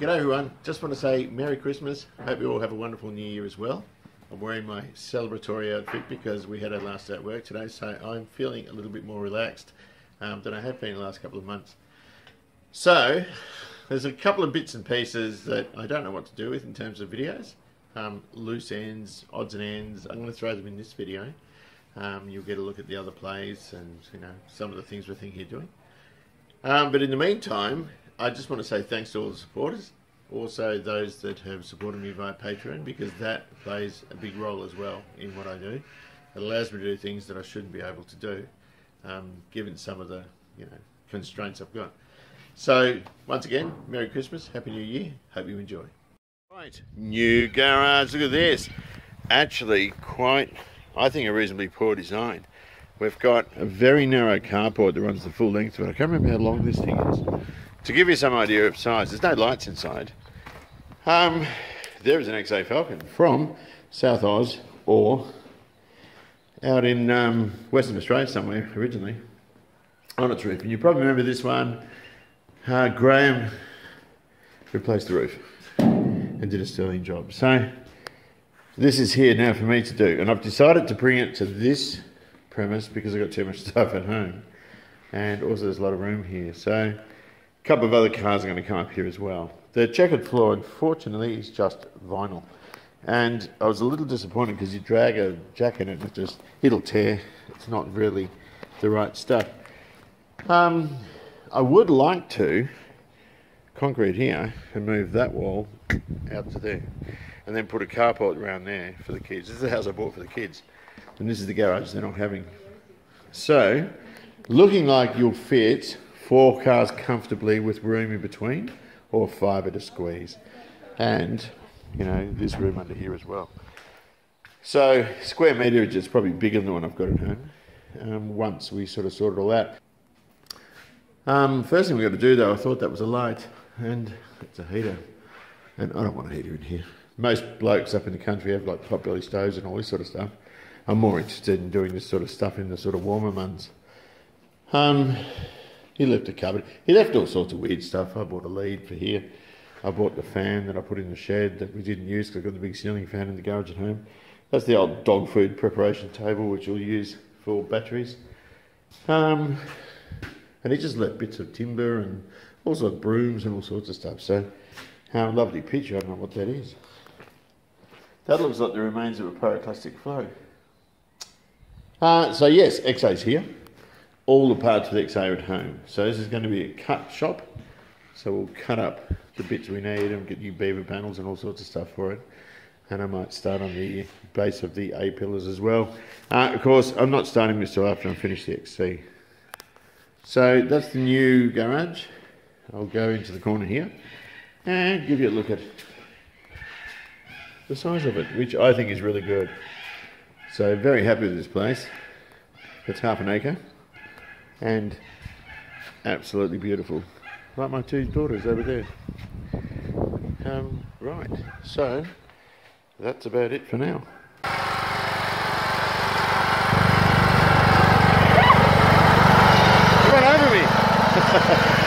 G'day everyone. Just want to say Merry Christmas. Hope you all have a wonderful New Year as well. I'm wearing my celebratory outfit because we had our last day at work today, so I'm feeling a little bit more relaxed um, than I have been the last couple of months. So, there's a couple of bits and pieces that I don't know what to do with in terms of videos. Um, loose ends, odds and ends. I'm going to throw them in this video. Um, you'll get a look at the other plays and you know some of the things we're thinking of doing. Um, but in the meantime, I just want to say thanks to all the supporters, also those that have supported me via Patreon, because that plays a big role as well in what I do. It allows me to do things that I shouldn't be able to do, um, given some of the you know constraints I've got. So once again, Merry Christmas, Happy New Year. Hope you enjoy. Right, new garage. Look at this. Actually, quite, I think, a reasonably poor design. We've got a very narrow carport that runs the full length of it. I can't remember how long this thing is. To give you some idea of size, there's no lights inside. Um, there is an XA Falcon from South Oz or out in um, Western Australia somewhere originally on its roof. And you probably remember this one. Uh, Graham replaced the roof and did a sterling job. So this is here now for me to do. And I've decided to bring it to this premise because I've got too much stuff at home. And also there's a lot of room here. So couple of other cars are going to come up here as well. The checkered floor, unfortunately, is just vinyl. And I was a little disappointed because you drag a jack in it and it just, it'll tear. It's not really the right stuff. Um, I would like to concrete here and move that wall out to there and then put a carport around there for the kids. This is the house I bought for the kids and this is the garage they're not having. So, looking like you'll fit four cars comfortably with room in between or fibre to squeeze. And, you know, this room under here as well. So, square meterage is probably bigger than the one I've got at home um, once we sort of sort it all out. Um, first thing we've got to do though, I thought that was a light and it's a heater. And I don't want a heater in here. Most blokes up in the country have like potbelly stoves and all this sort of stuff. I'm more interested in doing this sort of stuff in the sort of warmer months. Um, he left a cupboard. He left all sorts of weird stuff. I bought a lead for here. I bought the fan that I put in the shed that we didn't use because I've got the big ceiling fan in the garage at home. That's the old dog food preparation table which we'll use for batteries. Um, and he just left bits of timber and also brooms and all sorts of stuff. So, how lovely picture. I don't know what that is. That looks like the remains of a pyroclastic flow. Uh, so yes, XA's here. All the parts of the XA are at home. So this is going to be a cut shop. So we'll cut up the bits we need and get new beaver panels and all sorts of stuff for it. And I might start on the base of the A pillars as well. Uh, of course, I'm not starting this till after I finish the XC. So that's the new garage. I'll go into the corner here and give you a look at the size of it, which I think is really good. So very happy with this place. It's half an acre and absolutely beautiful. Like my two daughters over there. Um, right, so that's about it for now. Run over me!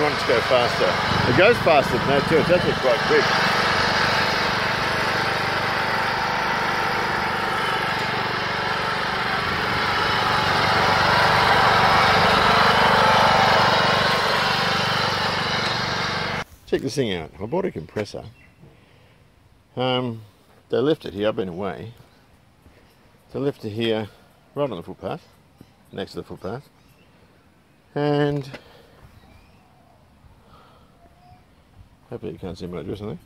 she wants to go faster. It goes faster than that too. It's actually quite quick. Check this thing out. I bought a compressor. Um, they left it here. I've been away. They left it here, right on the footpath, next to the footpath, and hopefully you can't see much or something.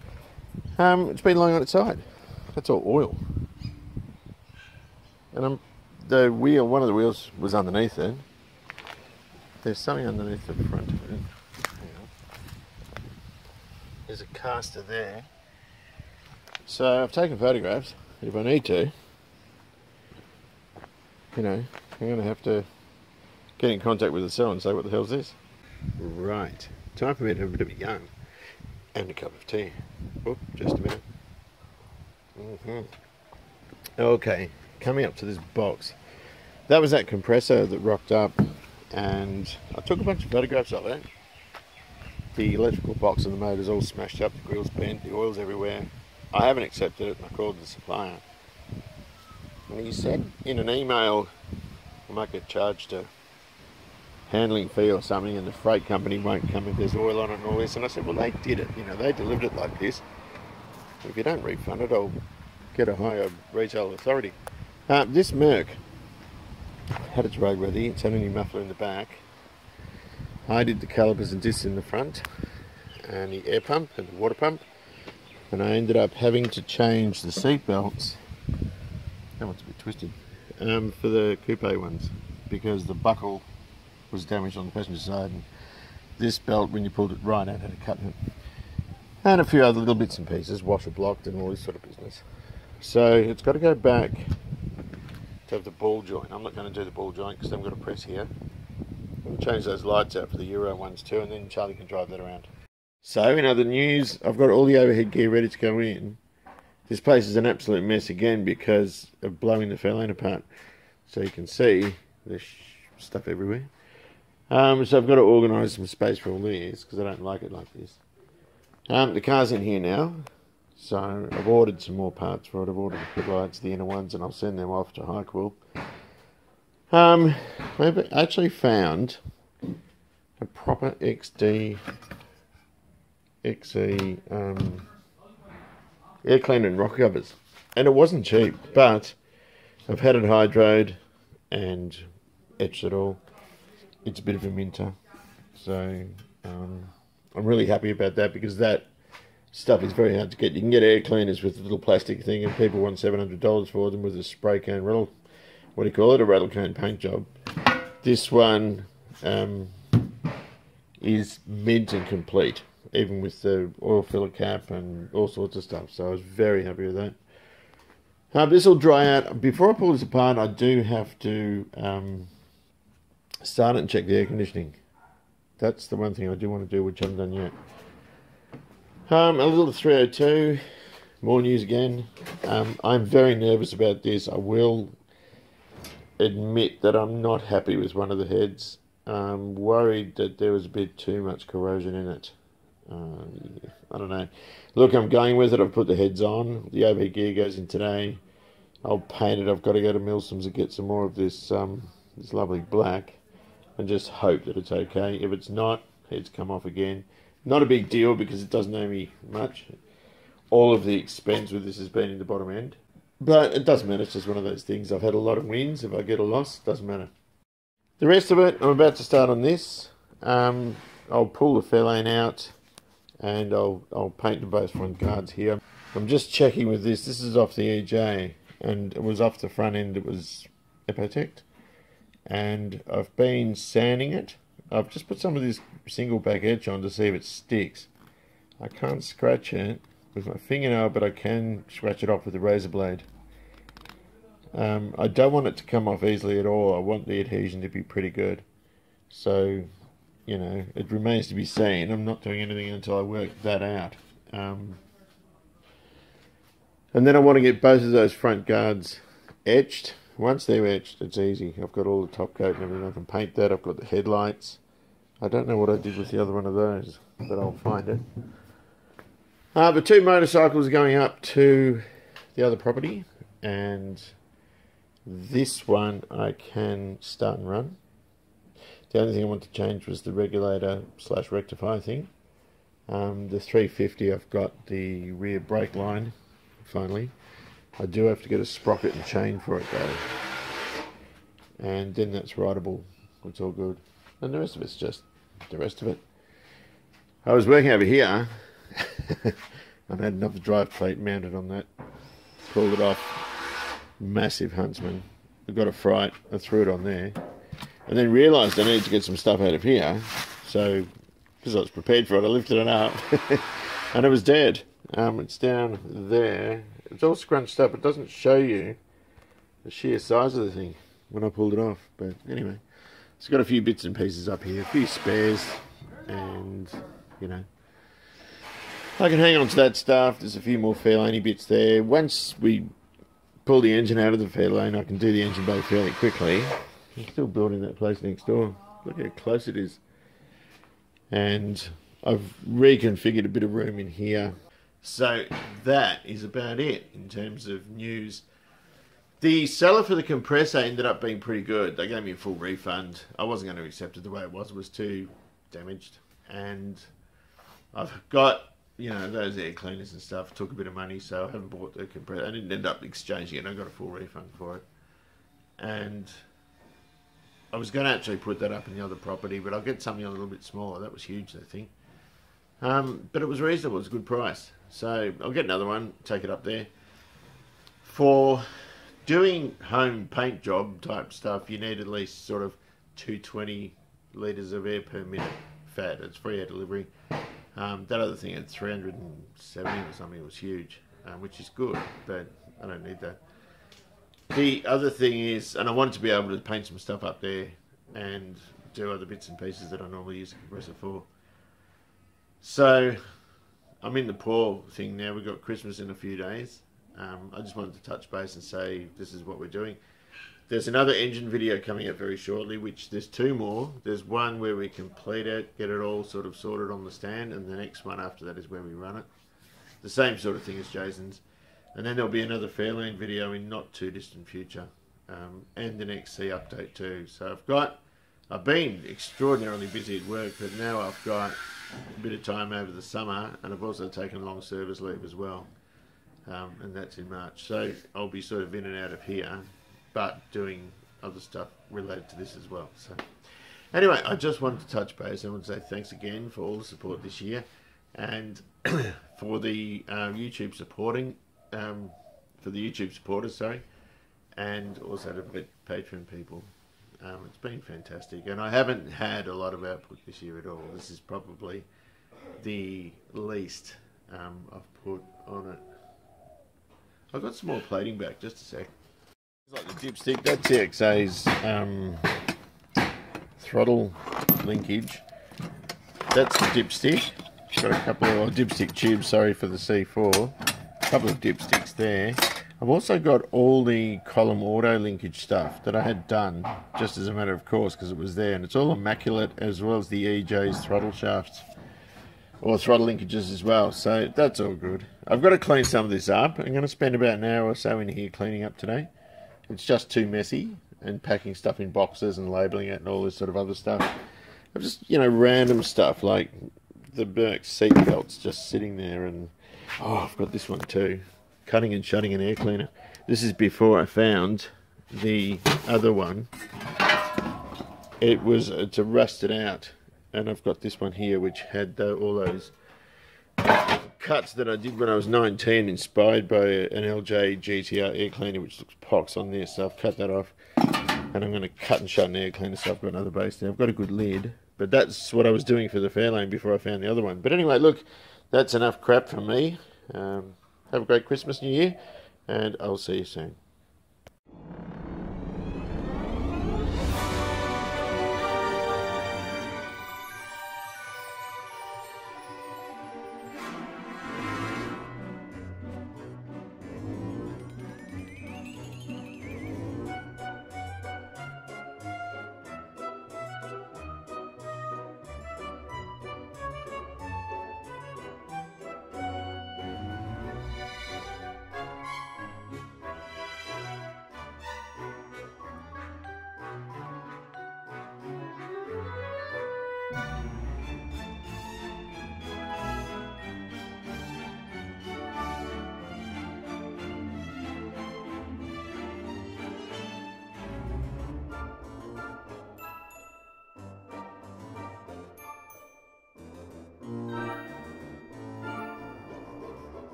Um, it's been lying on its side. That's all oil. And um, the wheel, one of the wheels was underneath it. There's something underneath the front of it. There's a caster there. So I've taken photographs. If I need to, you know, I'm going to have to get in contact with the seller and say, what the hell's this? Right. Time for me to have a bit of a yarn and a cup of tea. Oh, just a minute. Mm-hmm. Okay, coming up to this box. That was that compressor that rocked up and I took a bunch of photographs of it. The electrical box and the motor's all smashed up, the grill's bent, the oil's everywhere. I haven't accepted it and I called the supplier. And he said in an email I might get charged a handling fee or something and the freight company won't come if there's oil on it and all this. And I said, well, they did it. You know, they delivered it like this. If you don't refund it, I'll get a higher retail authority. Uh, this Merc had its roadworthy. It's had a new muffler in the back. I did the calipers and discs in the front and the air pump and the water pump. And I ended up having to change the seat belts. That one's a bit twisted. Um, for the coupe ones because the buckle was damaged on the passenger side. And this belt, when you pulled it right out, had a cut in it. And a few other little bits and pieces, washer blocked and all this sort of business. So it's got to go back to have the ball joint. I'm not going to do the ball joint because I've got to press here. I'll change those lights out for the Euro ones too, and then Charlie can drive that around. So in other news, I've got all the overhead gear ready to go in. This place is an absolute mess again because of blowing the Fairlane apart. So you can see there's stuff everywhere. Um, so I've got to organise some space for all these because I don't like it like this. Um, the car's in here now. So I've ordered some more parts for it. I've ordered the lights, the inner ones, and I'll send them off to Hyquil. Um, I've actually found a proper XD XE um, air cleaner and rocker covers, and it wasn't cheap, but I've had it hydroed and etched it all. It's a bit of a minter, so um, I'm really happy about that because that stuff is very hard to get. You can get air cleaners with a little plastic thing, and people want seven hundred dollars for them with a spray can rattle. What do you call it? A rattle can paint job. This one um, is mint and complete, even with the oil filler cap and all sorts of stuff. So I was very happy with that. Uh, this will dry out. Before I pull this apart, I do have to um, start it and check the air conditioning. That's the one thing I do want to do, which I haven't done yet. Um, a little 302, more news again. Um, I'm very nervous about this. I will admit that I'm not happy with one of the heads. I'm worried that there was a bit too much corrosion in it. Uh, I don't know. Look, I'm going with it. I've put the heads on. The overhead gear goes in today. I'll paint it. I've got to go to Milsom's and get some more of this um, this lovely black and just hope that it's okay. If it's not, heads come off again. Not a big deal because it doesn't owe me much. All of the expense with this has been in the bottom end. But it doesn't matter. It's just one of those things. I've had a lot of wins. If I get a loss, it doesn't matter. The rest of it, I'm about to start on this. Um, I'll pull the Fairlane out and I'll, I'll paint the both front guards here. I'm just checking with this. This is off the EJ and it was off the front end. It was Epotec. And I've been sanding it I've just put some of this single pack etch on to see if it sticks. I can't scratch it with my fingernail, but I can scratch it off with a razor blade. Um, I don't want it to come off easily at all. I want the adhesion to be pretty good. So, you know, it remains to be seen. I'm not doing anything until I work that out. Um, and then I want to get both of those front guards etched once they're etched, it's easy. I've got all the top coat and everything. I can paint that. I've got the headlights. I don't know what I did with the other one of those, but I'll find it. Uh, the two motorcycles going up to the other property, and this one I can start and run. The only thing I want to change was the regulator slash rectifier thing. Um, the 350, I've got the rear brake line finally. I do have to get a sprocket and chain for it though. And then that's rideable. It's all good. And the rest of it's just the rest of it. I was working over here. I had another drive plate mounted on that. Pulled it off. Massive Huntsman. I got a fright. I threw it on there. And then realised I needed to get some stuff out of here. So, because I was prepared for it, I lifted it up. and it was dead. Um, it's down there. It's all scrunched up. It doesn't show you the sheer size of the thing when I pulled it off. But anyway, it's got a few bits and pieces up here, a few spares, and you know, I can hang on to that stuff. There's a few more Fairlane bits there. Once we pull the engine out of the Fairlane, I can do the engine bay fairly quickly. I'm still building that place next door. Look how close it is. And I've reconfigured a bit of room in here. So that is about it in terms of news. The seller for the compressor ended up being pretty good. They gave me a full refund. I wasn't going to accept it the way it was. It was too damaged. And I've got, you know, those air cleaners and stuff. Took a bit of money, so I haven't bought the compressor. I didn't end up exchanging it. I got a full refund for it. And I was going to actually put that up in the other property, but I'll get something a little bit smaller. That was huge, I think. Um, but it was reasonable. It was a good price. So I'll get another one, take it up there. For doing home paint job type stuff, you need at least sort of 220 litres of air per minute FAD. It's free air delivery. Um, that other thing at 370 or something was huge, um, which is good, but I don't need that. The other thing is, and I wanted to be able to paint some stuff up there and do other bits and pieces that I normally use the compressor for. So I'm in the poor thing now. We've got Christmas in a few days. Um, I just wanted to touch base and say this is what we're doing. There's another engine video coming up very shortly, which there's two more. There's one where we complete it, get it all sort of sorted on the stand, and the next one after that is where we run it. The same sort of thing as Jason's. And then there'll be another Fairlane video in not too distant future, um, and an XC update too. So I've got, I've been extraordinarily busy at work, but now I've got a bit of time over the summer, and I've also taken a long service leave as well, um, and that's in March. So I'll be sort of in and out of here, but doing other stuff related to this as well. So anyway, I just wanted to touch base. I want to say thanks again for all the support this year, and for the um, YouTube supporting um, for the YouTube supporters, sorry, and also the Patreon people. Um, it's been fantastic, and I haven't had a lot of output this year at all. This is probably the least um, I've put on it. I've got some more plating back, just a sec. It's like the dipstick, that's XA's um, throttle linkage. That's the dipstick. Got a couple of oh, dipstick tubes, sorry for the C4 A couple of dipsticks there. I've also got all the column auto linkage stuff that I had done just as a matter of course because it was there and it's all immaculate as well as the EJ's throttle shafts or throttle linkages as well so that's all good. I've got to clean some of this up. I'm going to spend about an hour or so in here cleaning up today. It's just too messy and packing stuff in boxes and labeling it and all this sort of other stuff. I've just, you know, random stuff like the Merc seat belts just sitting there and Oh, I've got this one too. Cutting and shutting an air cleaner. This is before I found the other one. It was it's a rusted out, and I've got this one here which had all those cuts that I did when I was 19, inspired by an LJ GTR air cleaner which looks pox on this. So I've cut that off, and I'm going to cut and shut an air cleaner. So I've got another base there. I've got a good lid, but that's what I was doing for the Fairlane before I found the other one. But anyway, look that's enough crap from me. Um, have a great Christmas, New Year, and I'll see you soon.